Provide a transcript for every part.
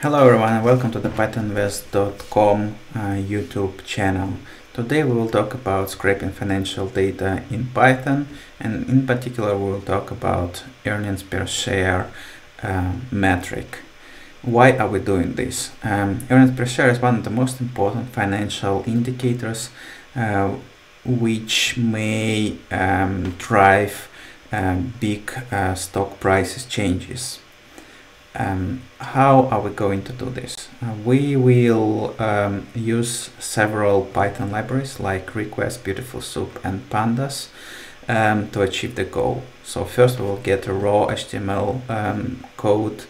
Hello everyone and welcome to the pythoninvest.com uh, YouTube channel. Today we will talk about scraping financial data in Python and in particular we will talk about earnings per share uh, metric. Why are we doing this? Um, earnings per share is one of the most important financial indicators uh, which may um, drive um, big uh, stock prices changes. Um, how are we going to do this? Uh, we will um, use several Python libraries like request, beautiful soup and pandas um, to achieve the goal. So first we will get a raw HTML um, code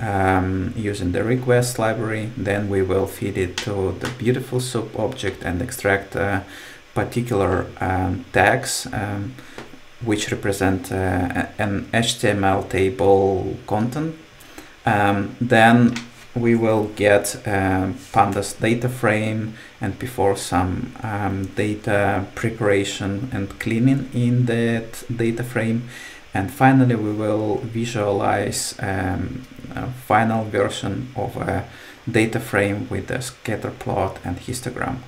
um, using the request library. Then we will feed it to the beautiful soup object and extract uh, particular um, tags which represent uh, an HTML table content um, then we will get uh, pandas data frame and before some um, data preparation and cleaning in that data frame and finally we will visualize um, a final version of a data frame with a scatter plot and histogram.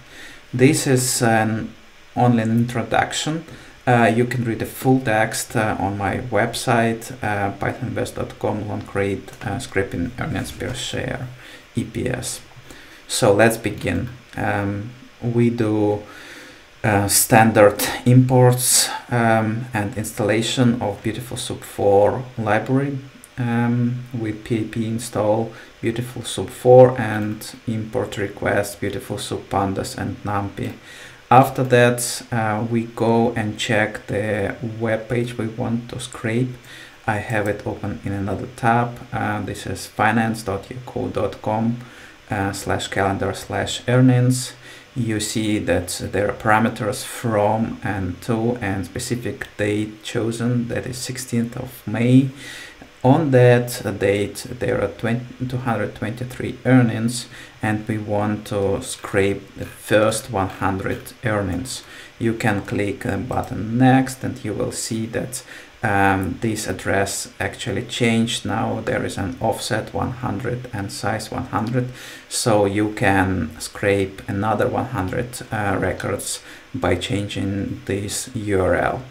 This is an only an introduction uh, you can read the full text uh, on my website, uh, pythoninvest.com create uh, scraping earnings per share, EPS. So let's begin. Um, we do uh, standard imports um, and installation of Beautiful Soup 4 library um, with pip install Beautiful Soup 4 and import request Beautiful Soup Pandas and NumPy. After that, uh, we go and check the web page we want to scrape. I have it open in another tab. Uh, this is finance.yahoo.com uh, slash calendar slash earnings. You see that there are parameters from and to and specific date chosen, that is 16th of May on that date there are 20, 223 earnings and we want to scrape the first 100 earnings. You can click the button next and you will see that um, this address actually changed. Now there is an offset 100 and size 100 so you can scrape another 100 uh, records by changing this URL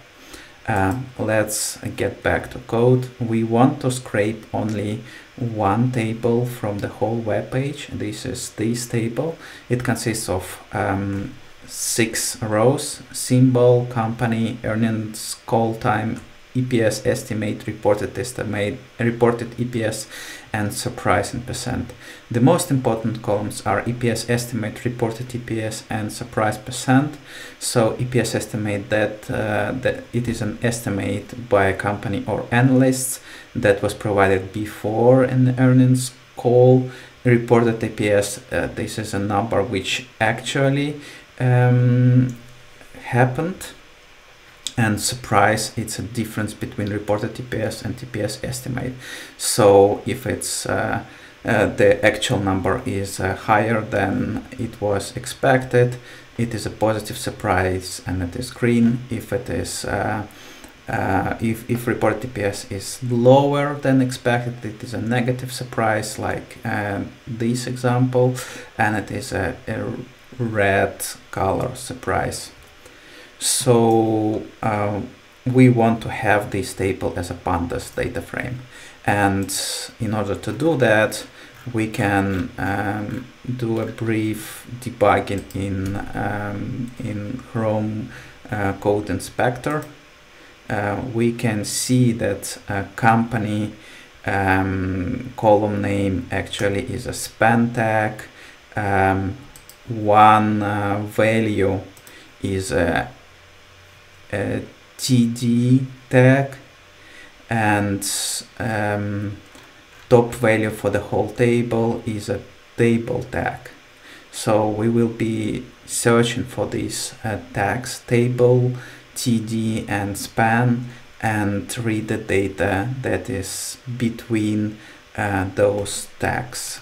uh, let's get back to code. We want to scrape only one table from the whole web page. This is this table. It consists of um, six rows, symbol, company, earnings, call time, EPS estimate, reported estimate, reported EPS, and surprise in percent. The most important columns are EPS estimate, reported EPS, and surprise percent. So EPS estimate that uh, that it is an estimate by a company or analysts that was provided before an earnings call. Reported EPS, uh, this is a number which actually um, happened and surprise it's a difference between reported EPS and EPS estimate so if it's uh, uh, the actual number is uh, higher than it was expected it is a positive surprise and it is green if it is uh, uh, if, if reported EPS is lower than expected, it is a negative surprise like uh, this example, and it is a, a red color surprise. So uh, we want to have this table as a pandas data frame. And in order to do that, we can um, do a brief debugging in, um, in Chrome uh, Code Inspector. Uh, we can see that a company um, column name actually is a span tag. Um, one uh, value is a a td tag and um, top value for the whole table is a table tag. So we will be searching for these uh, tags table td and span and read the data that is between uh, those tags.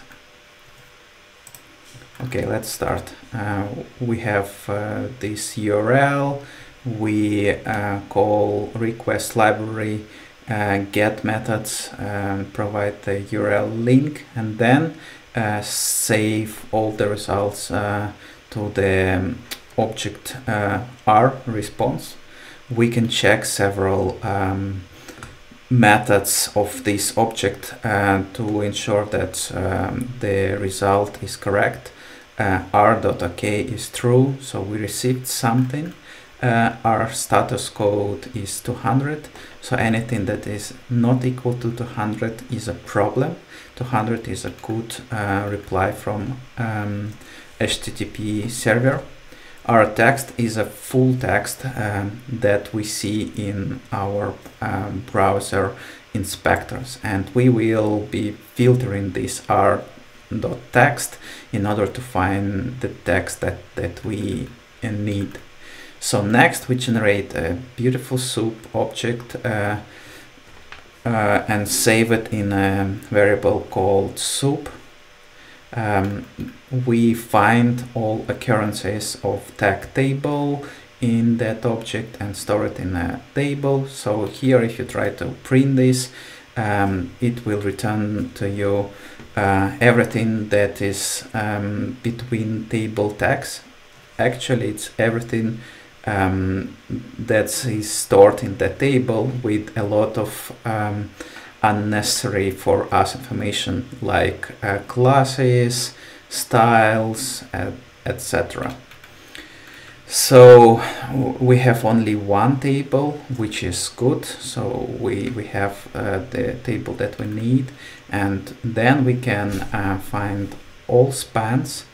Okay let's start. Uh, we have uh, this url we uh, call request library uh, get methods um, provide the URL link and then uh, save all the results to the um, object R response. We can check several um, methods of this object uh, to ensure that um, the result is correct. Uh, r.ok is true, so we received something. Uh, our status code is 200, so anything that is not equal to 200 is a problem. 200 is a good uh, reply from um, HTTP server. Our text is a full text um, that we see in our um, browser inspectors and we will be filtering this r.text in order to find the text that, that we need. So next we generate a beautiful soup object uh, uh, and save it in a variable called soup. Um, we find all occurrences of tag table in that object and store it in a table. So here if you try to print this, um, it will return to you uh, everything that is um, between table tags. Actually, it's everything um, that is stored in the table with a lot of um, unnecessary for us information like uh, classes, styles, etc. So we have only one table, which is good. So we, we have uh, the table that we need and then we can uh, find all spans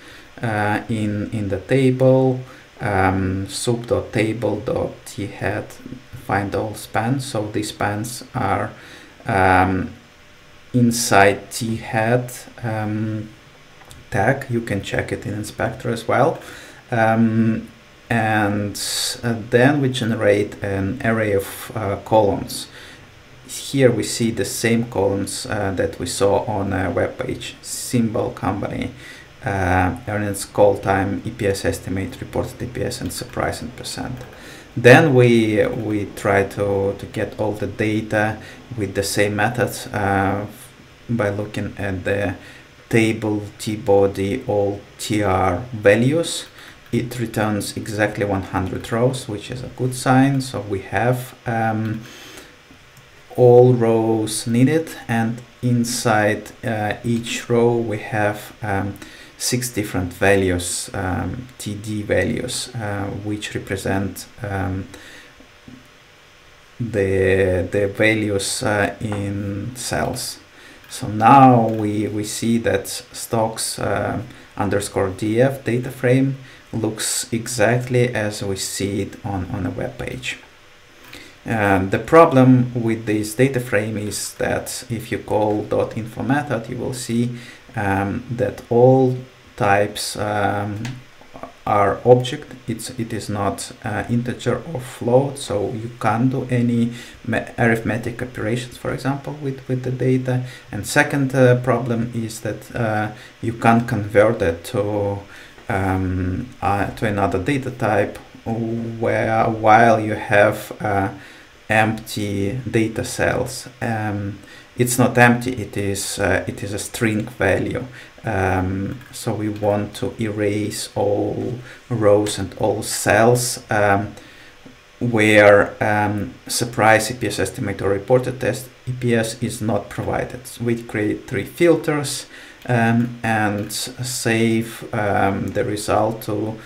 uh, in, in the table um, soup.table.thead find all spans. So these spans are um, inside thead um, tag. You can check it in inspector as well. Um, and uh, then we generate an array of uh, columns. Here we see the same columns uh, that we saw on a web page, symbol, company, uh, earnings, call time, EPS estimate, reported EPS, and surprise and percent. Then we we try to, to get all the data with the same methods uh, by looking at the table t-body all tr values. It returns exactly 100 rows, which is a good sign. So we have um, all rows needed, and inside uh, each row we have um, six different values, um, TD values, uh, which represent um, the, the values uh, in cells. So now we, we see that stocks uh, underscore DF data frame looks exactly as we see it on, on a web page. And the problem with this data frame is that if you call .info method, you will see um, that all types um, are object. It's it is not uh, integer or float so you can't do any arithmetic operations for example with with the data. And second uh, problem is that uh, you can't convert it to um, to another data type where while you have uh, empty data cells. Um, it's not empty it is uh, it is a string value um, so we want to erase all rows and all cells um, where um, surprise EPS estimate or reported test EPS is not provided. So we create three filters um, and save um, the result to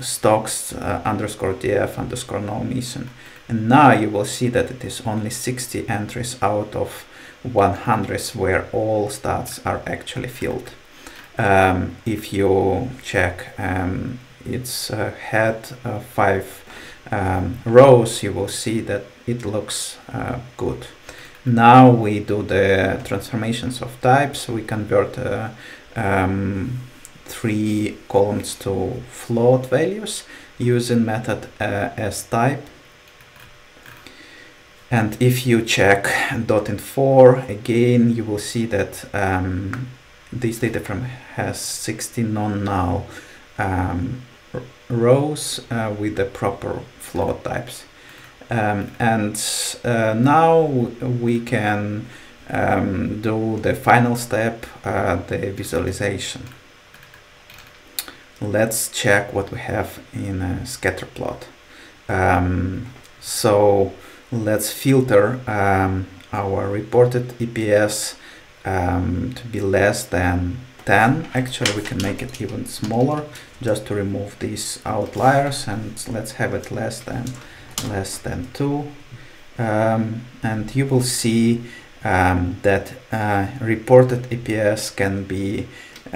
stocks uh, underscore df underscore no mission. And now you will see that it is only 60 entries out of 100 where all stats are actually filled. Um, if you check um, its uh, head uh, five um, rows, you will see that it looks uh, good. Now we do the transformations of types. We convert uh, um, three columns to float values using method uh, as type and if you check .info again you will see that um, this data frame has 60 non-null um, rows uh, with the proper float types um, and uh, now we can um, do the final step, uh, the visualization. Let's check what we have in a scatter plot. Um, so let's filter um, our reported EPS um, to be less than 10 actually we can make it even smaller just to remove these outliers and let's have it less than less than 2 um, and you will see um, that uh, reported EPS can be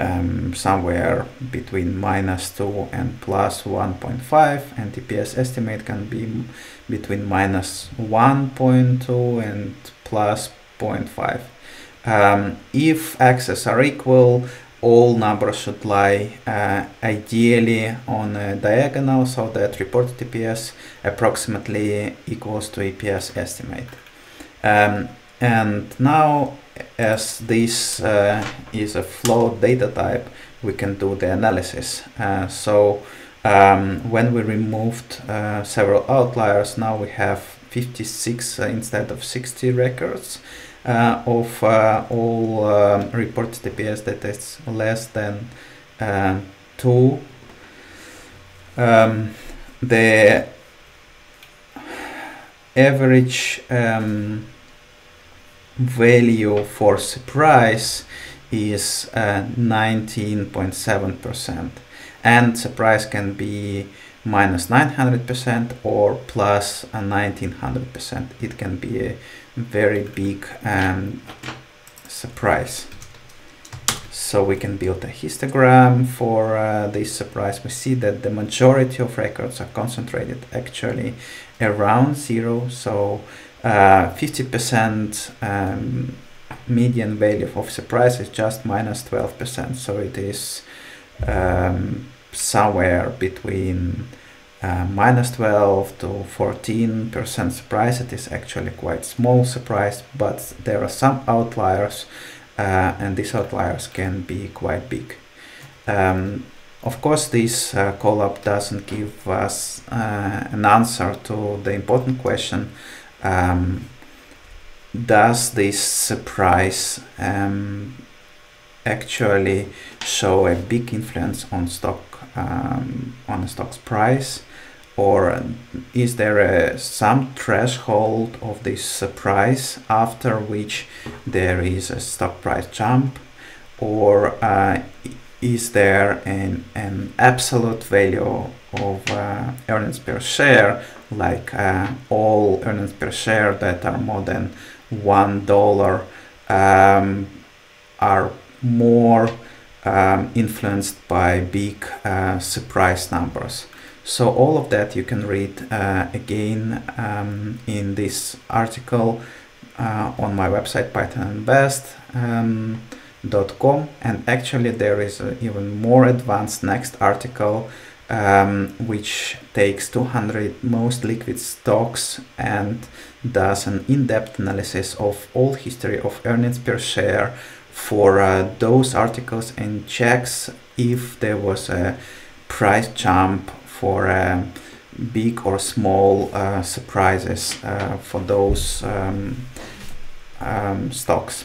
um, somewhere between minus 2 and plus 1.5 and EPS estimate can be between minus 1.2 and plus 0.5 um, if x's are equal, all numbers should lie uh, ideally on a diagonal so that reported EPS approximately equals to EPS estimate. Um, and now as this uh, is a float data type, we can do the analysis. Uh, so um, when we removed uh, several outliers, now we have 56 uh, instead of 60 records uh, of uh, all um, reported EPS that is less than uh, 2. Um, the average um, value for surprise is 19.7% and surprise can be minus 900% or plus 1900%. It can be a very big um, surprise. So we can build a histogram for uh, this surprise. We see that the majority of records are concentrated actually around zero. So 50% uh, um, median value of surprise is just minus 12%. So it is um, somewhere between uh, minus 12 to 14% surprise. It is actually quite small surprise, but there are some outliers uh, and these outliers can be quite big. Um, of course, this uh, Colab doesn't give us uh, an answer to the important question, um, does this surprise um, actually show a big influence on stock um, on the stock's price? Or is there a, some threshold of this surprise after which there is a stock price jump? Or uh, is there an, an absolute value of uh, earnings per share like uh, all earnings per share that are more than one dollar um, are more um, influenced by big uh, surprise numbers. So all of that you can read uh, again um, in this article uh, on my website pythoninvest.com um, and actually there is an even more advanced next article um, which takes 200 most liquid stocks and does an in-depth analysis of all history of earnings per share for uh, those articles and checks if there was a price jump for uh, big or small uh, surprises uh, for those um, um, stocks.